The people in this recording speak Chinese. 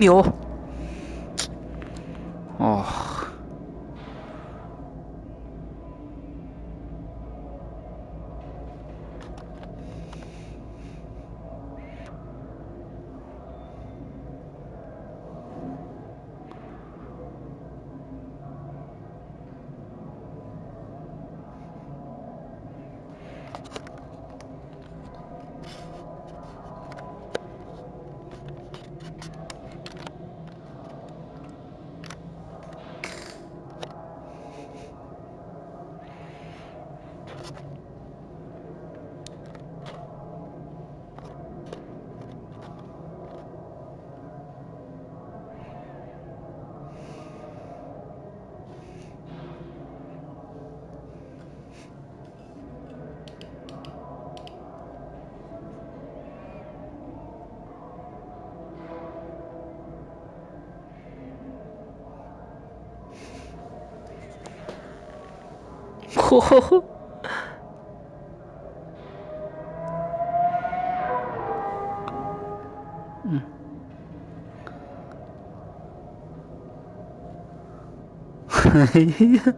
牛。哦。嚯嚯嚯！嗯。哎呀！